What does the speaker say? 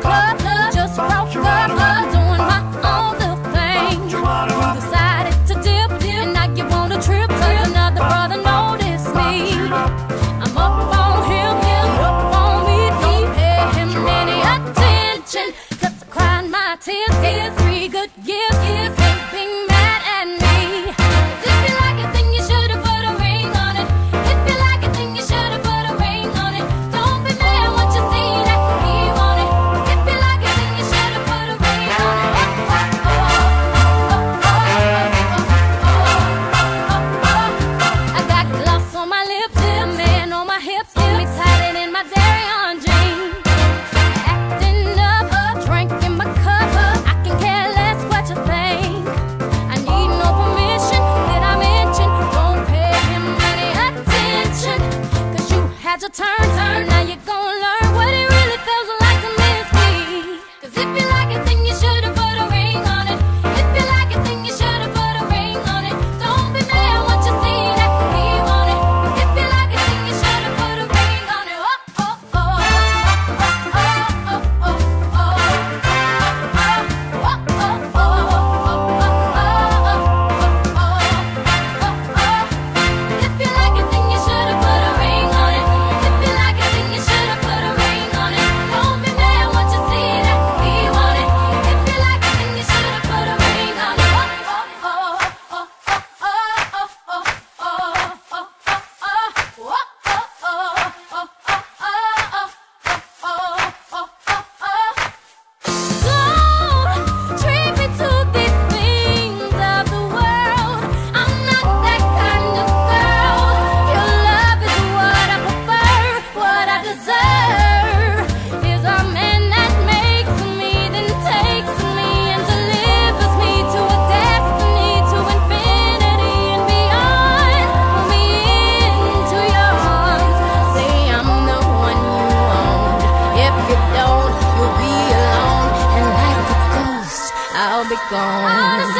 club, just up, doing my own little thing. You decided to dip, dip, and now you want a trip, another brother noticed me. I'm up on him, him up on me, pay him any attention, my tears, tears. had your turn, turn. gone.